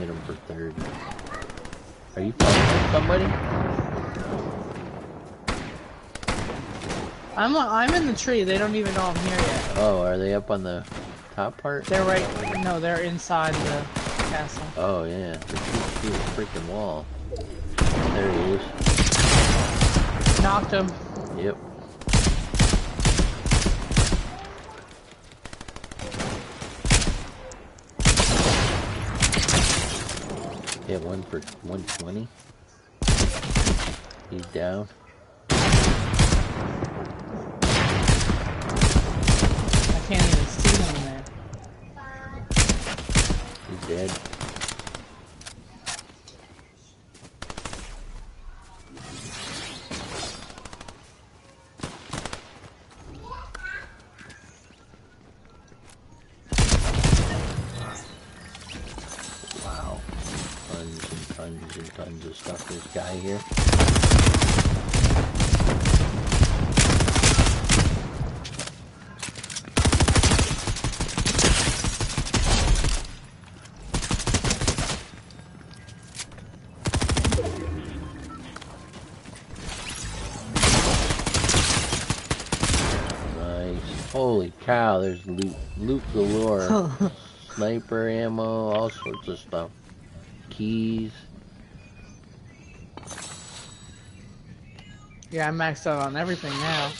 hit him for third. Are you following somebody? I'm I'm in the tree. They don't even know I'm here yet. Oh, are they up on the top part? They're right. No, they're inside the castle. Oh yeah, through the freaking wall. There he is. Knocked him. Yep. Hit one for 120. He's down. I can't even see him there. He's dead. Tons and tons and tons of stuff. This guy here. Nice. Holy cow, there's loot, loot galore. Sniper ammo, all sorts of stuff. Keys. Yeah, I'm maxed out on everything now.